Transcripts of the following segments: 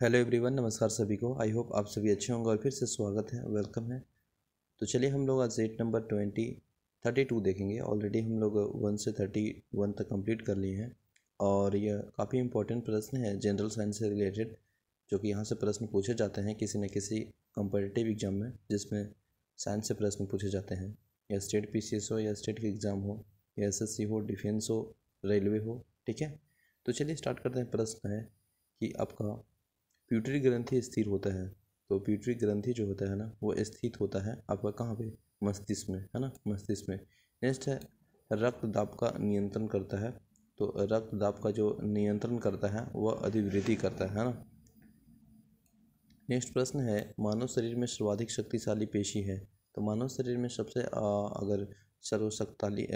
Hello everyone, नमस्कार सभी को। आई होप आप सभी अच्छे होंगे और फिर से स्वागत है, वेलकम है। तो चलिए हम लोग आज date number twenty, thirty two देखेंगे। ऑलरेडी हम लोग वन से थर्टी वन तक कंप्लीट कर लिए हैं। और यह काफ़ी इंपॉर्टेंट प्रश्न है जनरल साइंस से रिलेटेड जो कि यहाँ से प्रश्न पूछे जाते हैं किसी न किसी कंपटेटिव एग्ज़ाम में, जिसमें साइंस से प्रश्न पूछे जाते हैं। या स्टेट पीसीएस हो, या स्टेट के एग्ज़ाम हो, या एसएससी हो डिफेंस हो रेलवे हो, ठीक है? तो चलिए स्टार्ट करते हैं। प्रश्न है कि आपका प्यूटरी ग्रंथि स्थिर होता है तो प्यूटरी ग्रंथि जो होता है ना वो स्थित होता है आपका कहाँ पे? मस्तिष्क में है ना? मस्तिष्क में। नेक्स्ट है रक्त दाब का नियंत्रण करता है तो रक्त दाब का जो नियंत्रण करता है वह अधिवृद्धि करता है ना? नेक्स्ट प्रश्न है मानव शरीर में सर्वाधिक शक्तिशाली पेशी है तो मानव शरीर में सबसे आ, अगर सर्वशक्ताली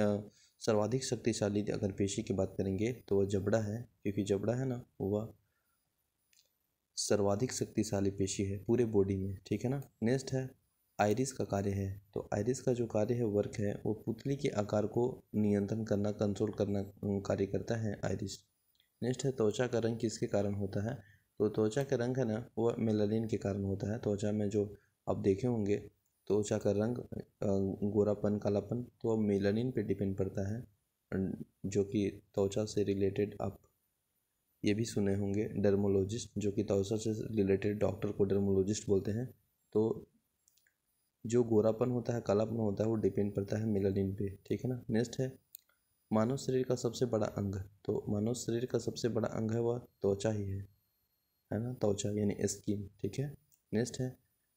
सर्वाधिक शक्तिशाली अगर पेशी की बात करेंगे तो वह जबड़ा है क्योंकि जबड़ा है ना वह सर्वाधिक शक्तिशाली पेशी है पूरे बॉडी में, ठीक है ना? नेक्स्ट है आयरिस का कार्य है। तो आयरिस का जो कार्य है वर्क है, वो पुतली के आकार को नियंत्रण करना कंट्रोल करना कार्य करता है आयरिस नेक्स्ट है, त्वचा का रंग किसके कारण होता है? तो त्वचा का रंग है ना वह मेलानिन के कारण होता है। त्वचा में जो आप देखे होंगे, त्वचा का रंग गोरापन, कालापन तो मेलानिन पे डिपेंड पड़ता है। जो कि त्वचा से रिलेटेड आप ये भी सुने होंगे डर्मोलॉजिस्ट, जो कि त्वचा से रिलेटेड डॉक्टर को डर्मोलॉजिस्ट बोलते हैं। तो जो गोरापन होता है, कालापन होता है, वो डिपेंड करता है मेलानिन पे, ठीक है ना? नेक्स्ट है, मानव शरीर का सबसे बड़ा अंग। तो मानव शरीर का सबसे बड़ा अंग है वह त्वचा ही है है ना? त्वचा यानी स्किन ठीक है? नेक्स्ट है,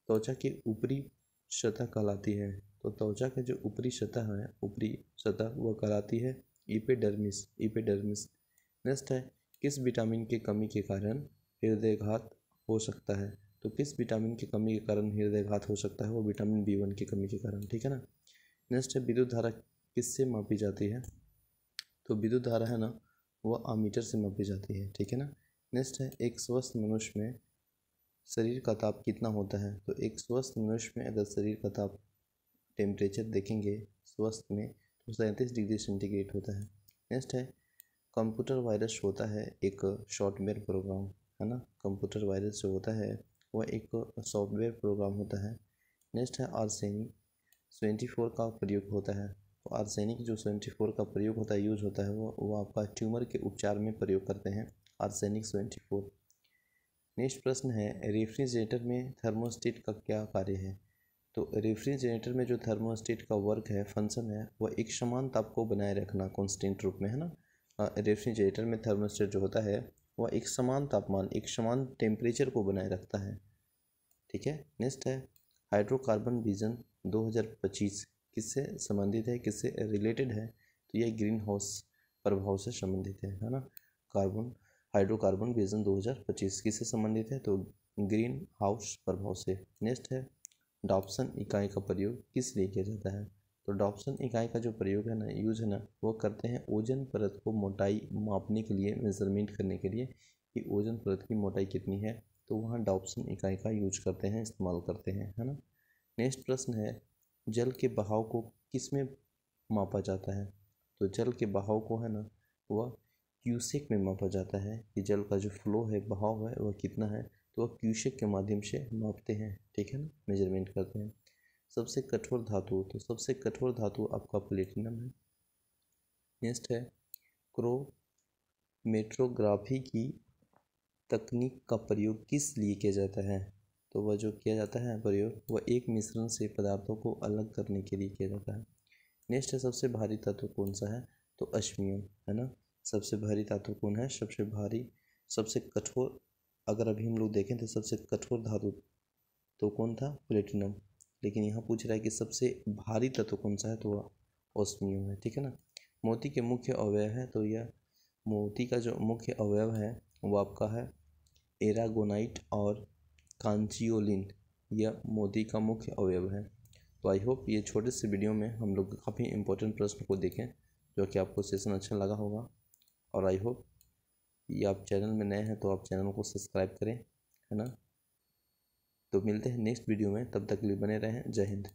त्वचा की ऊपरी सतह कहलाती है। तो त्वचा के जो ऊपरी सतह है, ऊपरी सतह वह कहलाती है इपेडर्मिस इपेडर्मिस नेक्स्ट है किस विटामिन की कमी के कारण हृदयघात हो सकता है? तो किस विटामिन की कमी के कारण हृदयघात हो सकता है? वो विटामिन बी वन की कमी के कारण, ठीक है ना? नेक्स्ट है, विद्युत धारा किससे मापी जाती है? तो विद्युत धारा है ना वह आमीटर से मापी जाती है, ठीक है ना? नेक्स्ट है, एक स्वस्थ मनुष्य में शरीर का ताप कितना होता है? तो एक स्वस्थ मनुष्य में अगर शरीर का ताप टेम्परेचर देखेंगे, स्वस्थ में तो सैंतीस डिग्री सेंटीग्रेड होता है। नेक्स्ट है कंप्यूटर वायरस होता है एक सॉफ्टवेयर प्रोग्राम, है ना? कंप्यूटर वायरस जो होता है, वह एक सॉफ्टवेयर प्रोग्राम होता है। नेक्स्ट है आर्सेनिक, ट्वेंटी फोर का प्रयोग होता है। तो आर्सेनिक जो ट्वेंटी फोर का प्रयोग होता है, यूज़ होता है वो वो आपका ट्यूमर के उपचार में प्रयोग करते हैं, आर्सेनिक ट्वेंटी फोर। नेक्स्ट प्रश्न है, रेफ्रिजरेटर में थर्मोस्टेट का क्या कार्य है? तो रेफ्रिजरेटर में जो थर्मोस्टेट का वर्क है, फ़ंक्शन है, वह एक समान ताप को बनाए रखना कॉन्स्टेंट रूप में, है ना? रेफ्रिजरेटर में थर्मोस्टेट जो होता है, वह एक समान तापमान, एक समान टेम्परेचर को बनाए रखता है। ठीक है? नेक्स्ट है हाइड्रोकार्बन विजन 2025 किससे संबंधित है? किससे रिलेटेड है? तो यह ग्रीन हाउस प्रभाव से संबंधित है है ना? कार्बन हाइड्रोकार्बन विजन 2025 किससे संबंधित है? तो ग्रीन हाउस प्रभाव से। नेक्स्ट है डॉप्सन इकाई का प्रयोग किस लिए किया जाता है? डॉप्सन इकाई का जो प्रयोग है ना यूज़ है ना, वो करते हैं ओजन परत को मोटाई मापने के लिए मेज़रमेंट करने के लिए कि ओजन परत की मोटाई कितनी है। तो वहाँ डॉप्सन इकाई का यूज़ करते हैं, इस्तेमाल करते हैं, है ना? नेक्स्ट प्रश्न है, जल के बहाव को किसमें मापा जाता है? तो जल के बहाव को है ना, वह क्यूसेक में मापा जाता है कि जल का जो फ्लो है, बहाव है, वह कितना है? तो वह क्यूसेक के माध्यम से मापते हैं, ठीक है ना? मेज़रमेंट करते हैं। सबसे कठोर धातु तो सबसे कठोर धातु आपका प्लेटिनम है। नेक्स्ट है क्रो मेट्रोग्राफी की तकनीक का प्रयोग किस लिए किया जाता है? तो वह जो किया जाता है प्रयोग, वह एक मिश्रण से पदार्थों को अलग करने के लिए किया जाता है। नेक्स्ट है, सबसे भारी तत्व कौन सा है? तो अश्मियम है ना? सबसे भारी धातु कौन है? सबसे भारी, सबसे कठोर, अगर अभी हम लोग देखें तो सबसे कठोर धातु तो कौन था? प्लेटिनम लेकिन यहाँ पूछ रहा है कि सबसे भारी तत्व कौन सा है? तो वह ओस्मियम है, ठीक है ना? मोती के मुख्य अवयव है तो यह मोती का जो मुख्य अवयव है, वो आपका है एरागोनाइट और कांचियोलिन। यह मोती का मुख्य अवयव है। तो आई होप ये छोटे से वीडियो में हम लोग काफ़ी इंपॉर्टेंट प्रश्न को देखें, जो कि आपको सेशन अच्छा लगा होगा। और आई होप ये आप चैनल में नए हैं तो आप चैनल को सब्सक्राइब करें, है ना? तो मिलते हैं नेक्स्ट वीडियो में तब तक के लिए बने रहें जय हिंद।